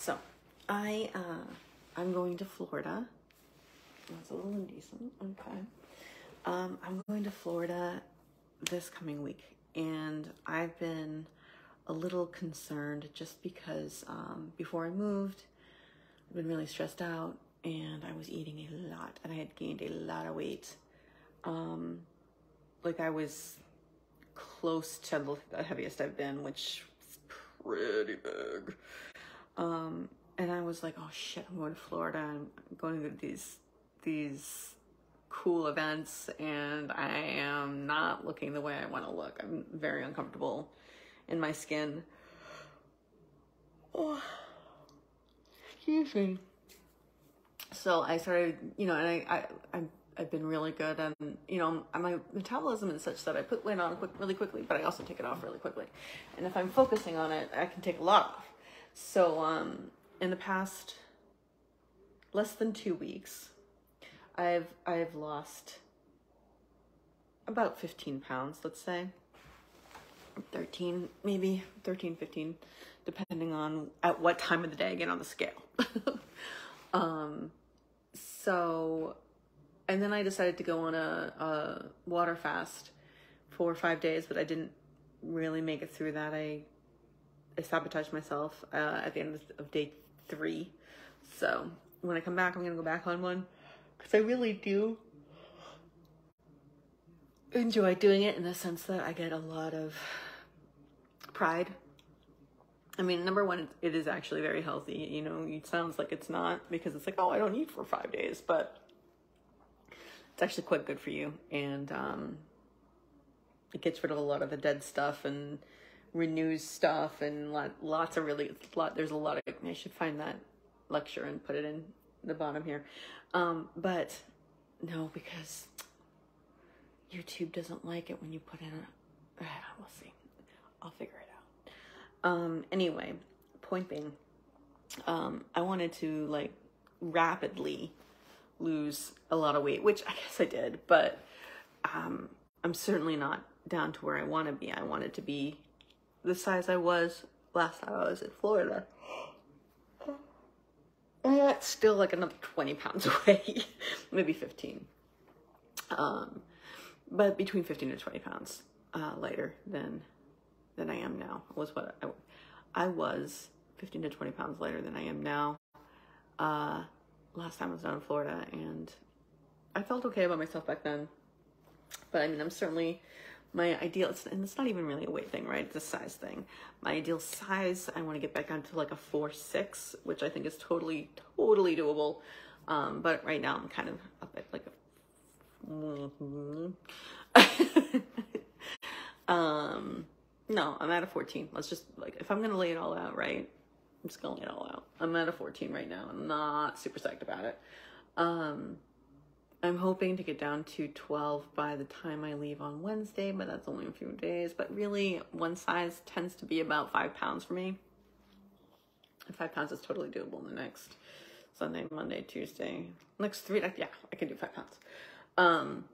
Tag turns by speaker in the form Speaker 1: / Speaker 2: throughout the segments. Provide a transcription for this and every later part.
Speaker 1: So, I uh, I'm going to Florida. That's a little indecent. Okay. Um, I'm going to Florida this coming week, and I've been a little concerned just because um, before I moved, I've been really stressed out, and I was eating a lot, and I had gained a lot of weight. Um, like I was close to the heaviest I've been, which is pretty big. Um, and I was like, oh shit, I'm going to Florida. I'm going to these these cool events, and I am not looking the way I want to look. I'm very uncomfortable in my skin. Oh, excuse me. So I started, you know, and I, I, I I've been really good and you know my metabolism is such that I put weight on quick, really quickly but I also take it off really quickly and if I'm focusing on it I can take a lot off so um in the past less than two weeks I've I've lost about 15 pounds let's say 13 maybe 13 15 depending on at what time of the day I get on the scale um so and then I decided to go on a, a water fast for five days, but I didn't really make it through that. I I sabotaged myself uh, at the end of day three. So when I come back, I'm gonna go back on one because I really do enjoy doing it in the sense that I get a lot of pride. I mean, number one, it is actually very healthy. You know, it sounds like it's not because it's like, oh, I don't eat for five days, but it's actually quite good for you. And um, it gets rid of a lot of the dead stuff and renews stuff and lot, lots of really, lot, there's a lot of, I should find that lecture and put it in the bottom here. Um, but no, because YouTube doesn't like it when you put in a, we'll see. I'll figure it out. Um, anyway, point being, um, I wanted to like rapidly lose a lot of weight, which I guess I did, but um, I'm certainly not down to where I want to be. I wanted to be the size I was last time I was in Florida. And that's still like another 20 pounds away, maybe 15. Um, but between 15 to 20 pounds uh, lighter than than I am now was what I, I was 15 to 20 pounds lighter than I am now. Uh, last time I was down in Florida and I felt okay about myself back then. But I mean, I'm certainly my ideal, and it's not even really a weight thing, right? It's a size thing. My ideal size, I want to get back down to like a four six, which I think is totally, totally doable. Um, but right now I'm kind of up at like a, um, no, I'm at a 14. Let's just like, if I'm going to lay it all out, right? I'm just going it all out. I'm at a 14 right now. I'm not super psyched about it. Um, I'm hoping to get down to 12 by the time I leave on Wednesday, but that's only a few days. But really, one size tends to be about five pounds for me. And five pounds is totally doable in the next Sunday, Monday, Tuesday. Next three, yeah, I can do five pounds. Um,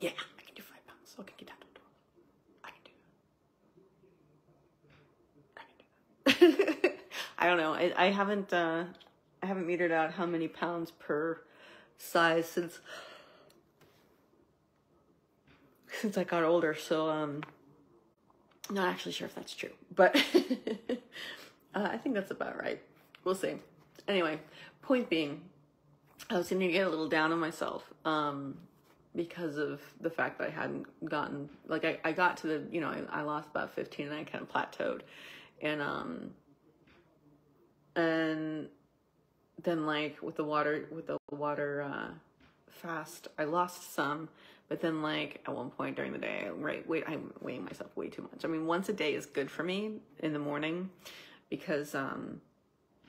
Speaker 1: yeah, I can do five pounds. So I can get down to 12. I can do I can do that. I don't know. I, I haven't uh, I haven't metered out how many pounds per size since since I got older. So um, not actually sure if that's true, but uh, I think that's about right. We'll see. Anyway, point being, I was gonna get a little down on myself um, because of the fact that I hadn't gotten like I, I got to the you know I, I lost about 15 and I kind of plateaued and um and then like with the water with the water uh fast. I lost some but then like at one point during the day right wait i'm weighing myself way too much. I mean once a day is good for me in the morning because um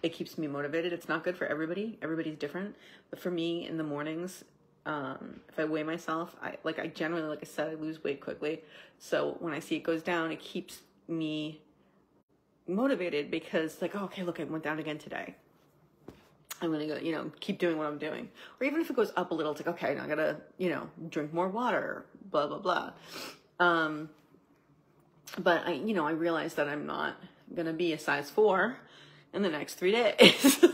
Speaker 1: it keeps me motivated. It's not good for everybody. Everybody's different. But for me in the mornings um if i weigh myself i like i generally like i said i lose weight quickly. So when i see it goes down it keeps me motivated because like, oh, okay, look, I went down again today. I'm gonna go, you know, keep doing what I'm doing. Or even if it goes up a little, it's like, okay, now I gotta, you know, drink more water, blah, blah, blah. Um, but I, you know, I realize that I'm not gonna be a size four in the next three days.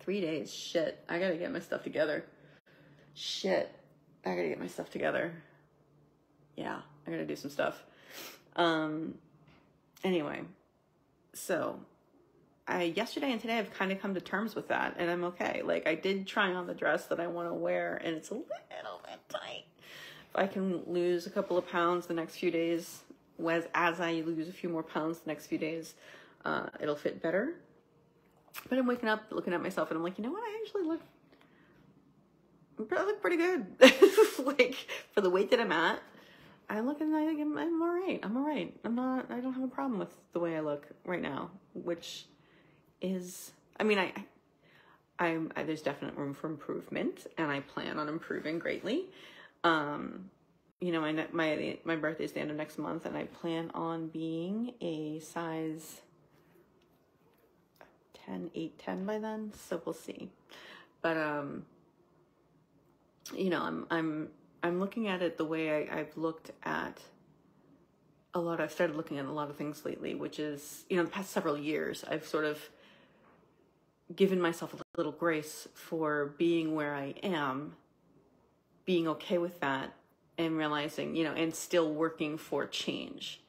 Speaker 1: three days. Shit. I gotta get my stuff together. Shit. I gotta get my stuff together. Yeah, I gotta do some stuff. Um, anyway, so I yesterday and today I've kind of come to terms with that, and I'm okay. Like I did try on the dress that I want to wear, and it's a little bit tight. If I can lose a couple of pounds the next few days, as as I lose a few more pounds the next few days, uh, it'll fit better. But I'm waking up, looking at myself, and I'm like, you know what? I actually look, I look pretty good. like for the weight that I'm at, I'm looking. I think I'm, I'm all right. I'm all right. I'm not. I don't have a problem with the way I look right now, which is. I mean, I. I'm. I, there's definite room for improvement, and I plan on improving greatly. Um, you know, my my my birthday is the end of next month, and I plan on being a size 10, 8, 10 by then. So we'll see. But um, you know, I'm I'm I'm looking at it the way I, I've looked at a lot. I've started looking at a lot of things lately, which is you know, the past several years, I've sort of given myself a little grace for being where I am, being okay with that, and realizing you know, and still working for change.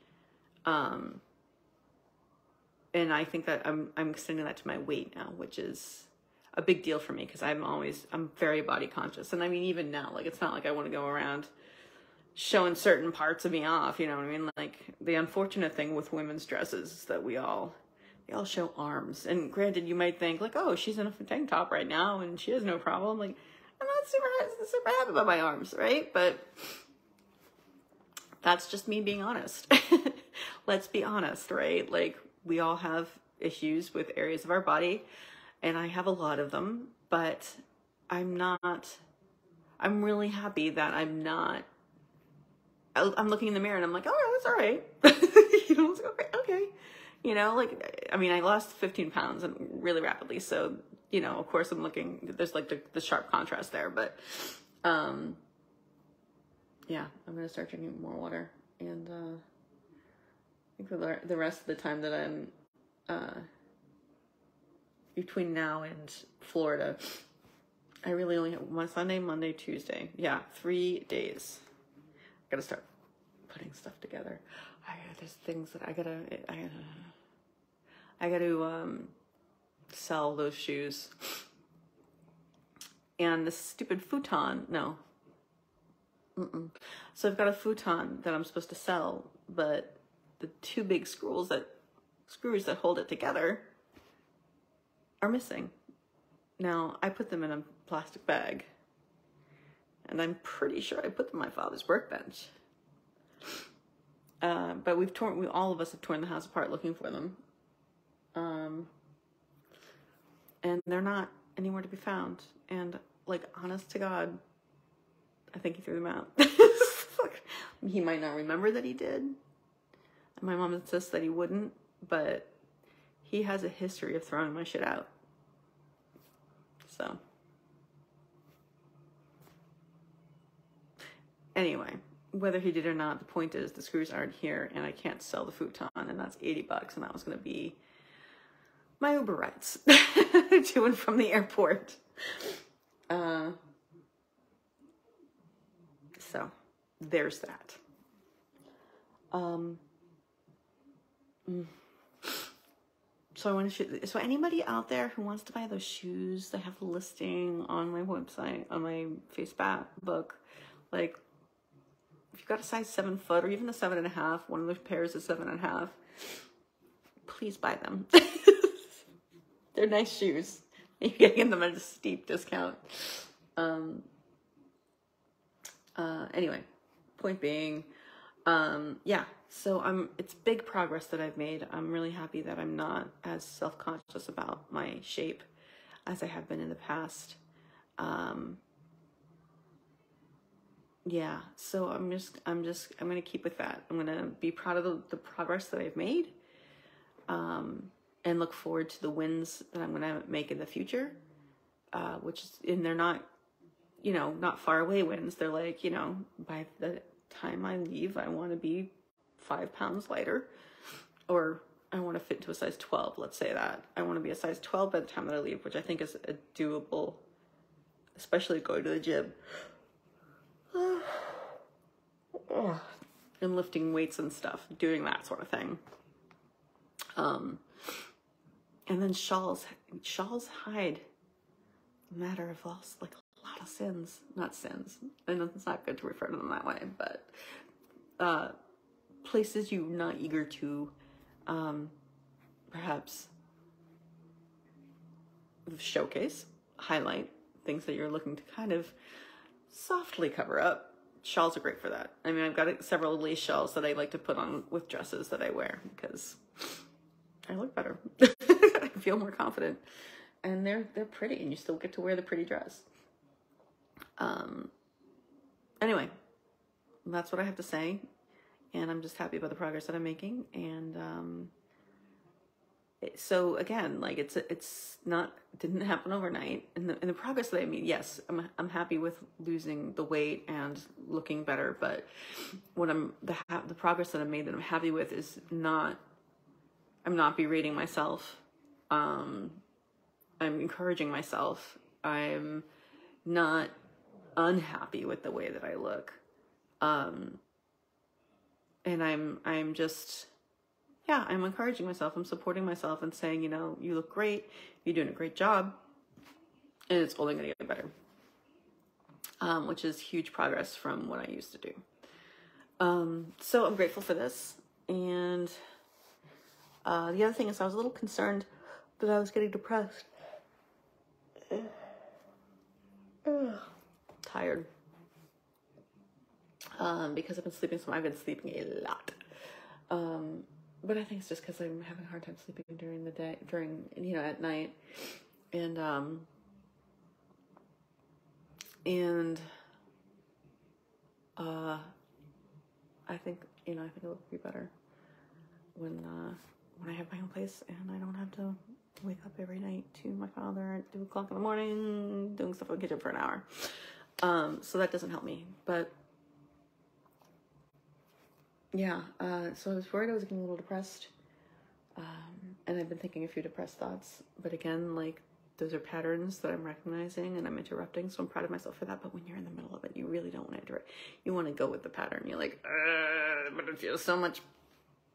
Speaker 1: Um, and I think that I'm I'm extending that to my weight now, which is a big deal for me because I'm always I'm very body conscious, and I mean even now, like it's not like I want to go around showing certain parts of me off. You know what I mean? Like the unfortunate thing with women's dresses is that we all they all show arms, and granted, you might think like, oh, she's in a tank top right now and she has no problem. Like I'm not super super happy about my arms, right? But that's just me being honest. Let's be honest, right? Like we all have issues with areas of our body, and I have a lot of them, but I'm not, I'm really happy that I'm not, I'm looking in the mirror and I'm like, oh, that's all right. you know, okay, okay. You know, like, I mean, I lost 15 pounds and really rapidly. So, you know, of course I'm looking, there's like the, the sharp contrast there, but, um, yeah, I'm going to start drinking more water and, uh, think for the, the rest of the time that I'm uh, between now and Florida, I really only have one Sunday, Monday, Tuesday. Yeah, three days. I gotta start putting stuff together. I there's things that I gotta I gotta I gotta um sell those shoes. And this stupid futon, no. Mm-mm. So I've got a futon that I'm supposed to sell, but the two big screws that screws that hold it together are missing. Now, I put them in a plastic bag, and I'm pretty sure I put them on my father's workbench. Uh, but we've torn, we all of us have torn the house apart looking for them. Um, and they're not anywhere to be found. And like, honest to God, I think he threw them out. he might not remember that he did. My mom insists that he wouldn't, but he has a history of throwing my shit out. So. Anyway, whether he did or not, the point is the screws aren't here and I can't sell the futon and that's 80 bucks and that was going to be my Uber rides to and from the airport. Uh, so there's that. Um, Mm. So I want to shoot. So anybody out there who wants to buy those shoes, they have a listing on my website, on my Facebook book. Like, if you've got a size seven foot or even a seven and a half, one of those pairs is seven and a half. Please buy them. They're nice shoes. You're getting them at a steep discount. Um. Uh. Anyway, point being, um. Yeah so I'm it's big progress that I've made. I'm really happy that I'm not as self-conscious about my shape as I have been in the past. Um, yeah, so I'm just I'm just I'm gonna keep with that. I'm gonna be proud of the, the progress that I've made, um, and look forward to the wins that I'm gonna make in the future. Uh, which is and they're not, you know, not far away wins. They're like you know by the time I leave, I want to be five pounds lighter or I want to fit into a size 12, let's say that. I want to be a size 12 by the time that I leave, which I think is a doable, especially going to the gym. and lifting weights and stuff, doing that sort of thing. Um, and then shawls, shawls hide a matter of loss, like a lot of sins, not sins. And it's not good to refer to them that way, but uh, places you're not eager to um, perhaps showcase, highlight things that you're looking to kind of softly cover up. Shawls are great for that. I mean, I've got several lace shawls that I like to put on with dresses that I wear because I look better. Feel more confident. And they're they're pretty and you still get to wear the pretty dress. Um anyway, that's what I have to say and I'm just happy about the progress that I'm making. And um, so again, like it's it's not didn't happen overnight. And the, and the progress that I made, yes, I'm I'm happy with losing the weight and looking better. But what I'm the the progress that I made that I'm happy with is not. I'm not berating myself. Um, I'm encouraging myself. I'm not unhappy with the way that I look. Um, and I'm I'm just yeah, I'm encouraging myself. I'm supporting myself and saying, you know, you look great. You're doing a great job. And it's only going to get better. Um, which is huge progress from what I used to do. Um, so I'm grateful for this. And uh, the other thing is I was a little concerned that I was getting depressed. Tired um, because I've been sleeping so I've been sleeping a lot. Um, but I think it's just because I'm having a hard time sleeping during the day, during, you know, at night. And, um, and, uh, I think, you know, I think it will be better when, uh, when I have my own place and I don't have to wake up every night to my father at two o'clock in the morning doing stuff in the kitchen for an hour. Um, so that doesn't help me, but yeah, uh, so I was worried I was getting a little depressed. Um, and I've been thinking a few depressed thoughts. But again, like, those are patterns that I'm recognizing and I'm interrupting. So I'm proud of myself for that. But when you're in the middle of it, you really don't want to interrupt. You want to go with the pattern. You're like, but it feels so much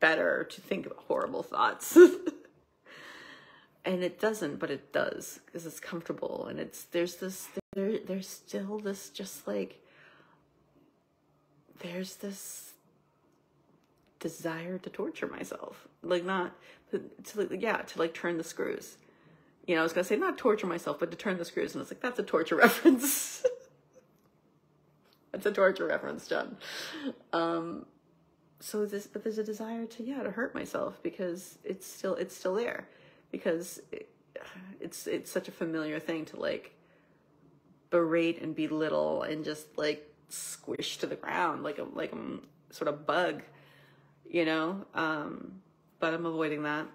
Speaker 1: better to think horrible thoughts. and it doesn't, but it does because it's comfortable. And it's, there's this, there, there's still this just like, there's this desire to torture myself. Like not to, to yeah, to like turn the screws. You know, I was gonna say not torture myself, but to turn the screws, and it's like that's a torture reference. that's a torture reference, John. Um, so this, but there's a desire to yeah to hurt myself because it's still it's still there because it, it's it's such a familiar thing to like berate and belittle and just like squish to the ground like a like a sort of bug you know? Um, but I'm avoiding that.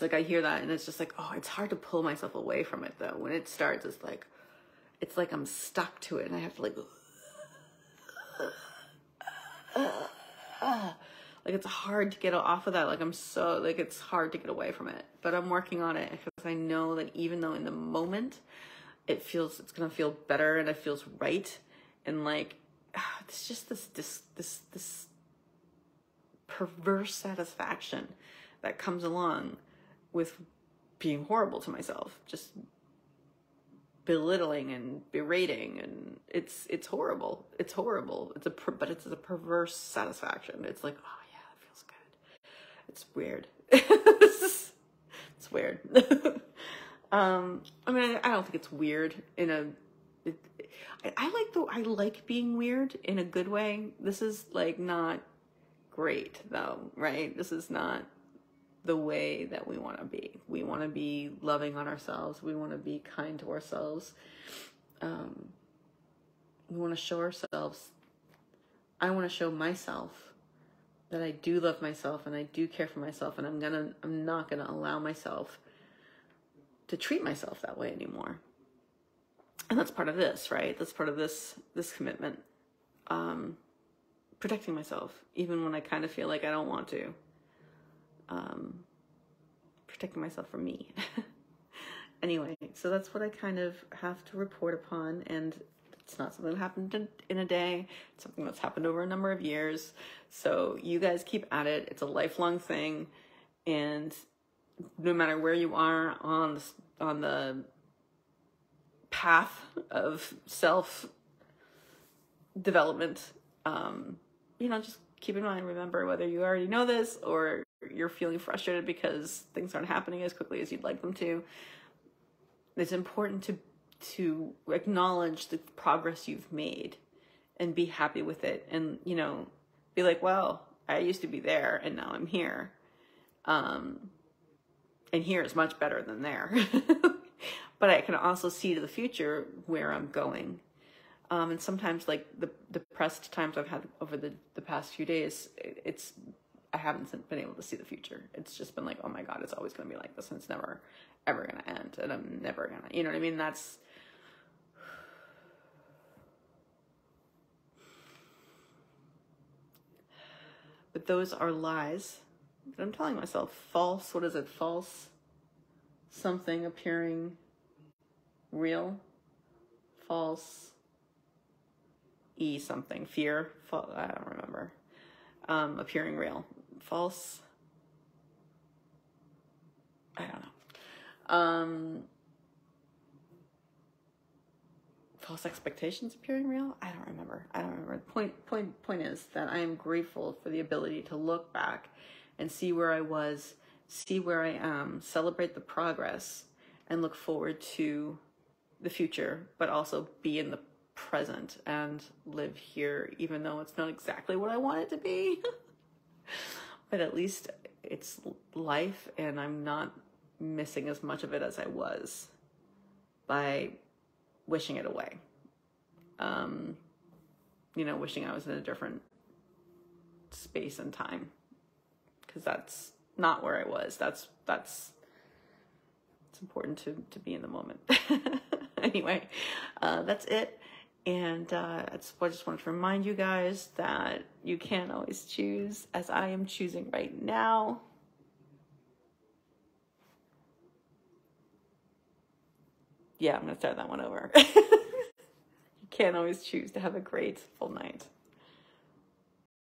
Speaker 1: Like I hear that and it's just like, oh, it's hard to pull myself away from it though. When it starts, it's like, it's like I'm stuck to it and I have to like, like it's hard to get off of that. Like I'm so, like it's hard to get away from it, but I'm working on it because I know that even though in the moment it feels, it's to feel better and it feels right. And like, it's just this, this, this, this perverse satisfaction that comes along with being horrible to myself just belittling and berating and it's it's horrible. It's horrible. It's a but it's a perverse satisfaction. It's like oh yeah it feels good. It's weird. It's weird. Um i mean I, I, don't think it's weird in a it, I, I like the i like being weird in a good way. This is like not great though, right? This is not the way that we want to be. We want to be loving on ourselves. We want to be kind to ourselves. Um, we want to show ourselves. I want to show myself that I do love myself and I do care for myself, and I'm gonna. I'm not gonna allow myself to treat myself that way anymore. And that's part of this, right? That's part of this this commitment. Um, protecting myself, even when I kind of feel like I don't want to. Um, protecting myself from me. anyway, so that's what I kind of have to report upon, and it's not something that happened in, a day. It's something that's happened over a number of years. So you guys keep at it. It's a lifelong thing, and no matter where you are on the, on the path of self development, um, you know, just keep in mind, remember whether you already know this or you're feeling frustrated because things aren't happening as quickly as you'd like them to. It's important to to acknowledge the progress you've made and be happy with it and you know be like well i used to be there and now i'm here um and here is much better than there but i can also see to the future where i'm going um, and sometimes like the depressed times I've had over the, the past few days, it's, I haven't been able to see the future. It's just been like, oh my God, it's always going to be like this and it's never, ever going to end. And I'm never going to, you know what I mean? That's, but those are lies that I'm telling myself. False, what is it? False something appearing real. False E something. Fear. Fa- I don't remember. Um, appearing real. False. I don't know. Um, false expectations appearing real. I don't remember. I don't remember. Point point point is that I am grateful for the ability to look back and see where I was, see where I am, celebrate the progress, and look forward to the future, but also be in the present and live here, even though it's not exactly what I want it to be. but at least it's life, and I'm not missing as much of it as I was by wishing it away. Um, you know, wishing I was in a different space and time because that's not where I was. That's that's it's important to to be in the moment. anyway, uh, that's it. And uh, I just wanted to remind you guys that you can't always choose, as I am choosing right now. Yeah, I'm going to start that one over. you can't always choose to have a great full night.